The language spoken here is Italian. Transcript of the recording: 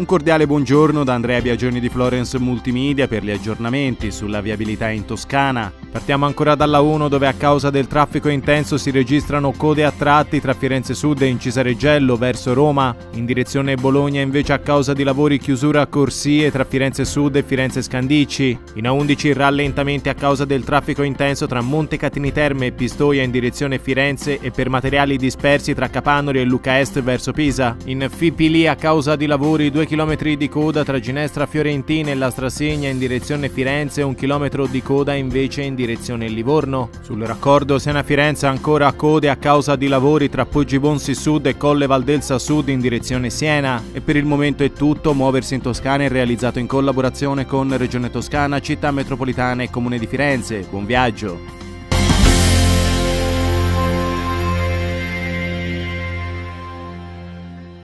Un cordiale buongiorno da Andrea Biagioni di Florence Multimedia per gli aggiornamenti sulla viabilità in Toscana. Partiamo ancora dalla 1 dove a causa del traffico intenso si registrano code a tratti tra Firenze Sud e Incisareggello verso Roma. In direzione Bologna invece a causa di lavori chiusura a corsie tra Firenze Sud e Firenze Scandicci. In A11 rallentamenti a causa del traffico intenso tra Monte Catini Terme e Pistoia in direzione Firenze e per materiali dispersi tra Capannori e Luca Est verso Pisa. In Fipili a causa di lavori 2 km di coda tra Ginestra Fiorentina e la Strasegna in direzione Firenze e un chilometro di coda invece in direzione Livorno. Sul raccordo Siena-Firenze ancora code a causa di lavori tra Poggibonsi Sud e Colle Valdelsa Sud in direzione Siena. E per il momento è tutto, muoversi in Toscana è realizzato in collaborazione con Regione Toscana, Città Metropolitana e Comune di Firenze. Buon viaggio!